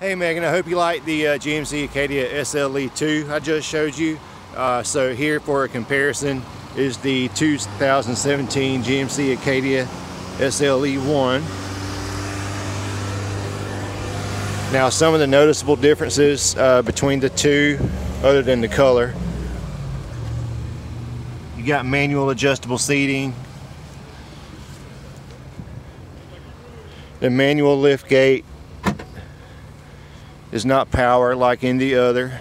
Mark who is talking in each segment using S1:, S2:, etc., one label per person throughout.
S1: Hey Megan, I hope you like the uh, GMC Acadia SLE2 I just showed you. Uh, so here for a comparison is the 2017 GMC Acadia SLE1. Now some of the noticeable differences uh, between the two other than the color. You got manual adjustable seating. The manual lift gate is not power like in the other.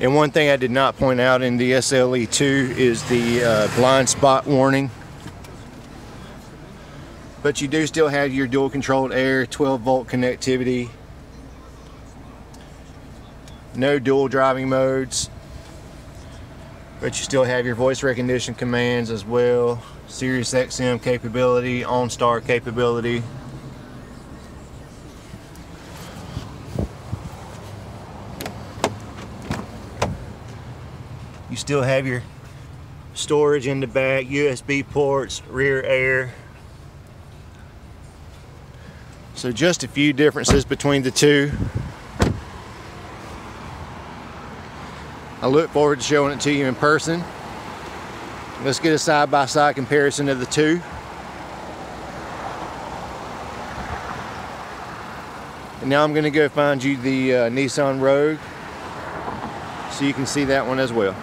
S1: And one thing I did not point out in the SLE2 is the uh, blind spot warning. But you do still have your dual controlled air 12 volt connectivity. No dual driving modes. But you still have your voice recognition commands as well. Sirius XM capability, OnStar capability. You still have your storage in the back, USB ports, rear air. So just a few differences between the two. I look forward to showing it to you in person. Let's get a side-by-side -side comparison of the two. And now I'm going to go find you the uh, Nissan Rogue so you can see that one as well.